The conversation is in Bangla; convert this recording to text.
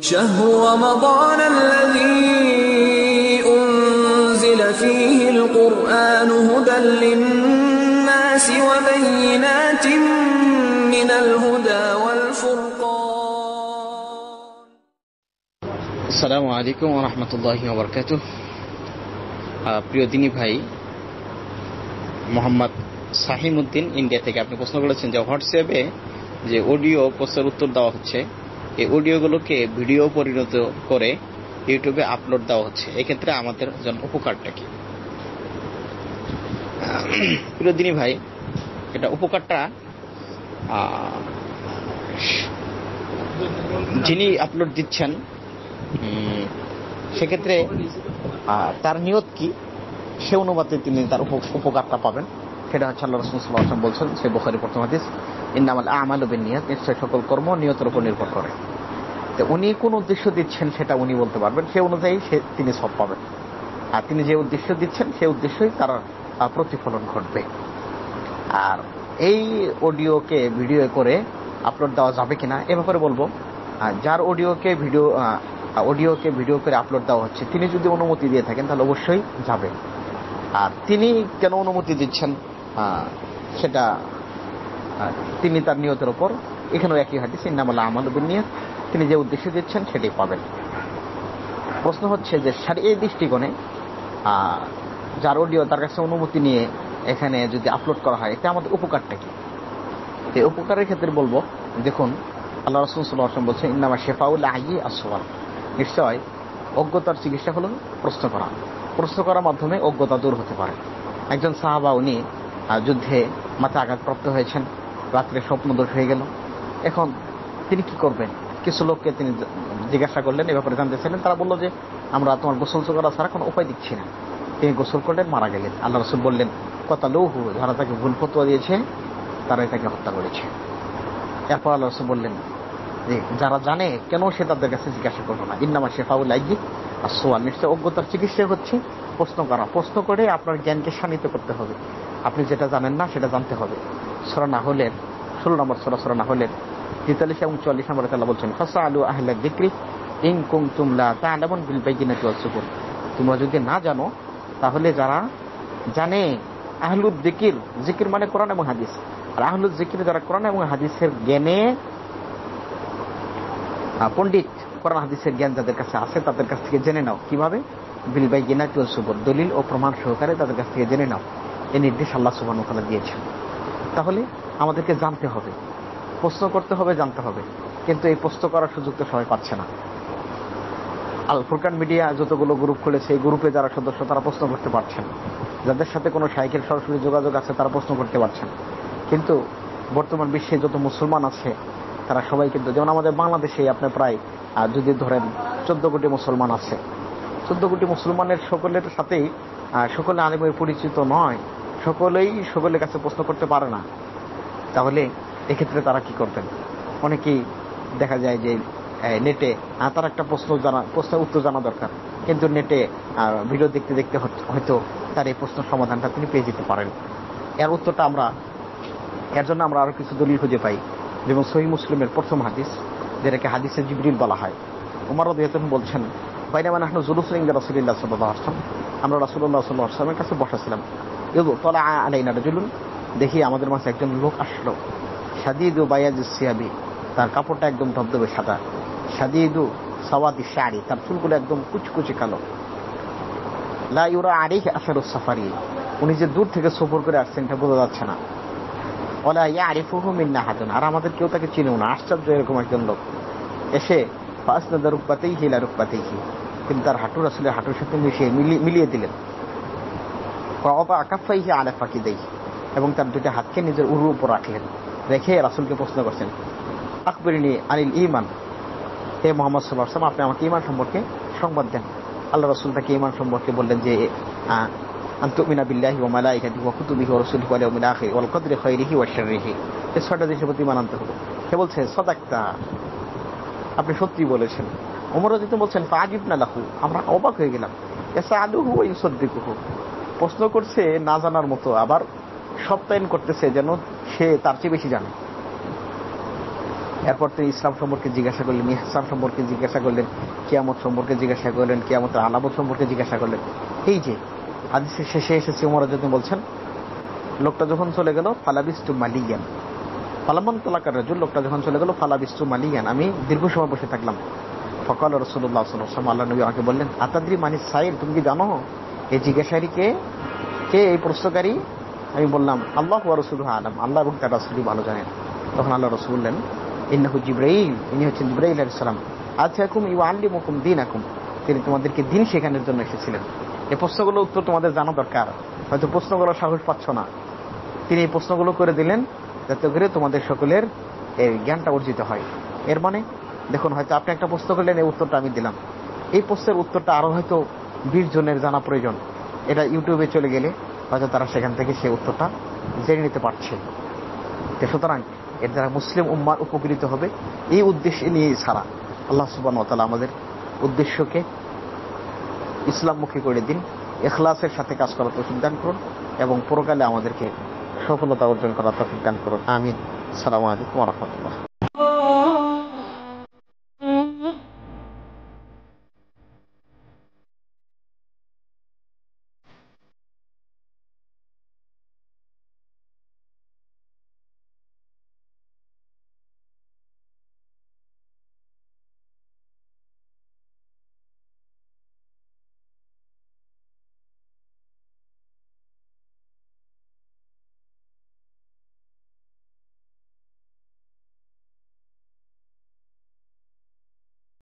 شهر رمضان الذي أنزل فيه القرآن هدى للناس وبينات من الهدى والفرقان আসসালামু আলাইকুম রহমতুল্লাহি ওবরকাত প্রিয় দিনী ভাই মোহাম্মদ সাহিমুদ্দিন ইন্ডিয়া থেকে আপনি প্রশ্ন করেছেন যে হোয়াটসঅ্যাপে যে অডিও প্রশ্নের উত্তর দেওয়া হচ্ছে এই অডিওগুলোকে ভিডিও পরিণত করে ইউটিউবে আপলোড দেওয়া হচ্ছে। এক্ষেত্রে আমাদের জন্য উপকারটা কি? আহ, প্রিয় দিনী ভাই এটা উপকারটা যিনি আপলোড দিচ্ছেন সেক্ষেত্রে তার নিয়ত কি? সে অনুপাতে তিনি তার উপ- উপকারটা পাবেন। সেটা হচ্ছে আল্লাহ রসুল সাল্লাহ বলছেন, সে বখারি প্রথম হাদিস, ইন্নামাল আমাল বিন নিয়ত নিশ্চয় সকল কর্ম নিয়তের উপর নির্ভর করে। তো উনি কোন উদ্দেশ্য দিচ্ছেন সেটা উনি বলতে পারবেন, সে অনুযায়ী সে তিনি সব পাবেন। আর তিনি যে উদ্দেশ্য দিচ্ছেন সেই উদ্দেশ্যই তার প্রতিফলন ঘটবে। আর এই অডিওকে ভিডিও করে আপলোড দেওয়া যাবে কিনা, এ ব্যাপারে বলব। যার অডিওকে ভিডিও অডিওকে ভিডিও করে আপলোড দেওয়া হচ্ছে, তিনি যদি অনুমতি দিয়ে থাকেন, তাহলে অবশ্যই যাবে আর তিনি কেন অনুমতি দিচ্ছেন? সেটা তিনি তার নিয়তের ওপর এখানেও একই হাদিস ইন্নামাল্লাহ আমাল নিয়ত তিনি যে উদ্দেশ্য দিচ্ছেন সেটাই পাবেন। প্রশ্ন হচ্ছে যে এই দৃষ্টিকোণে যার অডিও তার কাছে অনুমতি নিয়ে এখানে যদি আপলোড করা হয় এটা আমাদের উপকারটা কি? এই উপকারের ক্ষেত্রে বলব, দেখুন, আল্লাহ রসুল সাল্লাহ আসলাম বলছেন, ইন্নামা শেফাউল আহি আসওয়াল নিশ্চয় অজ্ঞতার চিকিৎসা হলো প্রশ্ন করা। প্রশ্ন করার মাধ্যমে অজ্ঞতা দূর হতে পারে। একজন সাহাবা, উনি যুদ্ধে মাথায় আঘাতপ্রাপ্ত হয়েছেন। রাত্রে স্বপ্নদোষ হয়ে গেল। এখন তিনি কি করবেন? কিছু লোককে তিনি জিজ্ঞাসা করলেন, এ ব্যাপারে জানতে চাইলেন। তারা বলল যে, আমরা তোমার গোসল করা ছাড়া কোনো উপায় দিচ্ছি না। তিনি গোসল করলেন, মারা গেলেন। আল্লাহ রসুল বললেন, কত লৌহু, যারা তাকে ভুল ফতুয়া দিয়েছে, তারাই তাকে হত্যা করেছে। এরপর আল্লাহ রসুল বললেন যে, যারা জানে, কেন সে তাদের কাছে জিজ্ঞাসা করব না? ইন্নামা শেফাউল আইজি আর সোয়াল নিশ্চয় অজ্ঞতার চিকিৎসা হচ্ছে। প্রশ্ন করা। প্রশ্ন করে আপনার জ্ঞানকে শানিত করতে হবে। আপনি যেটা জানেন না, সেটা জানতে হবে। সরা না হলে ষোলো নম্বর সরা সরা না হলে তেতাল্লিশ এবং চুয়াল্লিশ নম্বরে তাল্লাহ বলছেন ফাসা আলু আহ্লা দিক্রি ইং কুম তুমলা তা আলামন বিল বাইকিনাতি ওয়াসুকুর তোমরা যদি না জানো, তাহলে যারা জানে, আহলুদ জিকির জিকির মানে কোরআন এবং হাদিস। আর আহলুদ জিকির যারা কোরআন এবং হাদিসের জ্ঞানে পণ্ডিত কোরআন, হাদিসের জ্ঞান যাদের কাছে আছে, তাদের কাছ থেকে জেনে নাও। কীভাবে? বিল বাই গিনাতি সুবর দলিল ও প্রমাণ সহকারে তাদের কাছ থেকে জেনে নাও। নির্দেশ আল্লাহ দিয়েছেন। তাহলে আমাদেরকে জানতে হবে, প্রশ্ন করতে হবে, জানতে হবে। কিন্তু এই প্রশ্ন করার সুযোগ তো সবাই পাচ্ছে না। আল ফুরকান মিডিয়া যতগুলো গ্রুপ খুলেছে, এই গ্রুপে যারা সদস্য, তারা প্রশ্ন করতে পারছেন। যাদের সাথে কোনো সাইকেল সরাসরি যোগাযোগ আছে, তারা প্রশ্ন করতে পারছেন। কিন্তু বর্তমান বিশ্বে যত মুসলমান আছে, তারা সবাই কিন্তু, যেমন আমাদের বাংলাদেশে আপনি প্রায় যদি ধরেন, চোদ্দ কোটি মুসলমান আছে। চোদ্দ কোটি মুসলমানের সকলের আহ, সকলে আলিমের পরিচিত নয়। সকলেই সকলের কাছে প্রশ্ন করতে পারে না। তাহলে এক্ষেত্রে তারা কি করবেন অনেকেই দেখা যায় যে নেটে তার একটা প্রশ্ন জানা প্রশ্নের উত্তর জানা দরকার। কিন্তু নেটে ভিডিও দেখতে দেখতে হয়তো- তার এই প্রশ্নের সমাধানটা তিনি পেয়ে যেতে পারেন। এর উত্তরটা আমরা এর জন্য আমরা আরও কিছু দলিল খুঁজে পাই। যেমন সহি মুসলিমের প্রথম হাদিস যেটাকে হাদিসে জিবরিল বলা হয়। উমর বলছেন মানে দেখি আমাদের মাঝে একজন লোক আসলো। সাদিদু বায়াজ সিয়াবি তার কাপড়টা একদম ধবধবে সাদা। সাদিদু সাওয়াদি শাড়ি তার চুলগুলো একদম কুচকুচে কালো। লা ইউরা আরিহ সাফারি, উনি যে দূর থেকে সফর করে আসছেন এটা বোঝা যাচ্ছে না। ওলা ইয়া আরিফুহু মিন্না হাদুন, আর আমাদের কেউ তাকে চিনেও না, আশ্চর্য এরকম একজন লোক। এসে ফাসনাদা রূপপাতেই হিলা রূপপাতেই হি তিনি তার হাঁটুর আসলে হাঁটুর সাথে মিশিয়ে মিলিয়ে দিলেন। অবা আলে ফাঁকি দেই এবং তার দুইটা হাতকে নিজের উরুর উপর রাখলেন। রেখে রাসুলকে প্রশ্ন করছেন, আকবরিনী আনিল ইমান হে মোহাম্মদ সাল্লাহ আসলাম আপনি আমাকে ইমান সম্পর্কে সংবাদ দেন। আল্লাহ রসুল তাকে ইমান সম্পর্কে বললেন যে আপনি সত্যি বলেছেন। ওমর রাদিত বলছেন, ফাজিব না লাহু। আমরা অবাক হয়ে গেলাম। এসা আলুহু ওয়া ইউসাদ্দিকুহু। প্রশ্ন করছে, না জানার মতো আবার সপ্তায়ন করতেছে যেন সে তার চেয়ে বেশি জানে। এরপর তিনি ইসলাম সম্পর্কে জিজ্ঞাসা করলেন, ইহসান সম্পর্কে জিজ্ঞাসা করলেন, কিয়ামত সম্পর্কে জিজ্ঞাসা করলেন, কিয়ামতের আলামত সম্পর্কে জিজ্ঞাসা করলেন। এই যে, হাদিসের শেষে এসেছে উমর যদি বলছেন, লোকটা যখন চলে গেল, ফালাবিস্তু মালিয়ান। ফালামান তোলাকার রাজুল, লোকটা যখন চলে গেল, ফালাবিস্তু মালিয়ান। আমি দীর্ঘ সময় বসে থাকলাম। ফকাল রসুল্লাহ সাল্লাম আল্লাহ নবী আমাকে বললেন, আতাদ্রি মানি সাইল, তুমি কি জানো? এই জিজ্ঞাসারি কে? কে এই প্রশ্নকারী? আমি বললাম, আল্লাহ রসুল আলম, আল্লাহ এবং তার রসুলই ভালো জানেন। তখন আল্লাহ রসুল বললেন, ইন্নাহু জিব্রাইল, ইনি হচ্ছেন জিব্রাইল আলাইহিস সালাম। আচ্ছা হুকুম ইউ আল্লিমুকুম দিন আকুম তিনি তোমাদেরকে দিন শেখানোর জন্য এসেছিলেন। এই প্রশ্নগুলো উত্তর তোমাদের জানা দরকার। হয়তো প্রশ্নগুলো সাহস পাচ্ছ না। তিনি এই প্রশ্নগুলো করে দিলেন, যাতে করে তোমাদের সকলের এই জ্ঞানটা অর্জিত হয়। এর মানে দেখুন, হয়তো আপনি একটা প্রশ্ন করলেন, এই উত্তরটা আমি দিলাম। এই প্রশ্নের উত্তরটা আরও হয়তো বিশ জনের জানা প্রয়োজন। এটা ইউটিউবে চলে গেলে হয়তো তারা সেখান থেকে সেই উত্তরটা জেনে নিতে পারছে। সুতরাং এর দ্বারা মুসলিম উম্মার উপকৃত হবে এই উদ্দেশ্যে নিয়ে ছাড়া আল্লাহ সুবান তালা আমাদের উদ্দেশ্যকে ইসলামমুখী করে দিন এখলাসের সাথে কাজ করার তৌফিক দান করুন এবং পরকালে আমাদেরকে সফলতা অর্জন করার তৌফিক দান করুন। আমিন। সালামু আলাইকুম রহমতুল্লাহ।